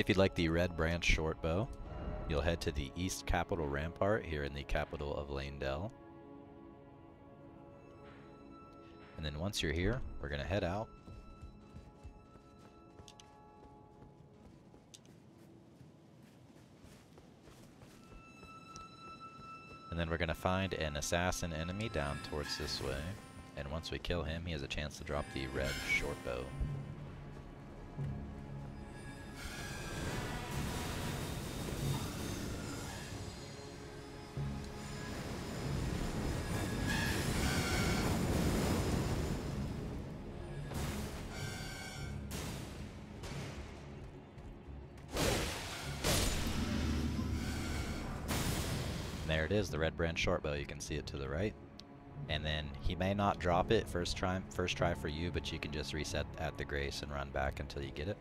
If you'd like the Red Branch short bow, you'll head to the East Capital Rampart here in the capital of Leyndell. And then once you're here, we're going to head out. And then we're going to find an assassin enemy down towards this way. And once we kill him, he has a chance to drop the red short bow. There it is, the red branch short bow. You can see it to the right. And then he may not drop it first try, first try for you, but you can just reset at the grace and run back until you get it.